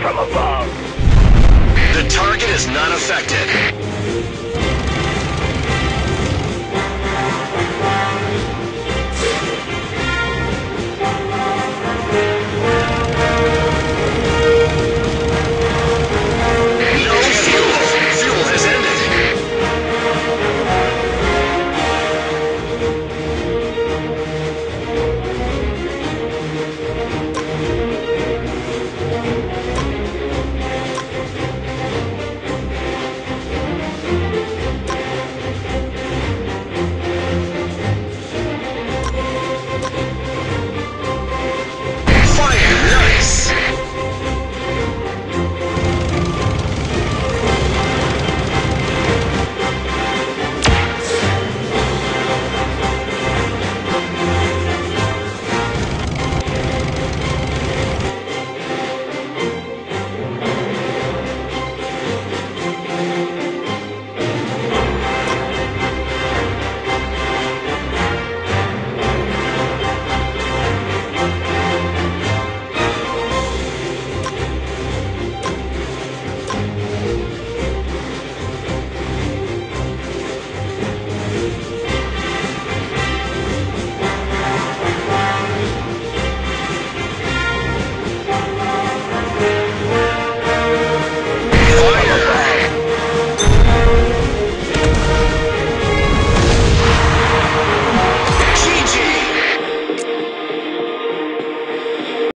from above. The target is not affected.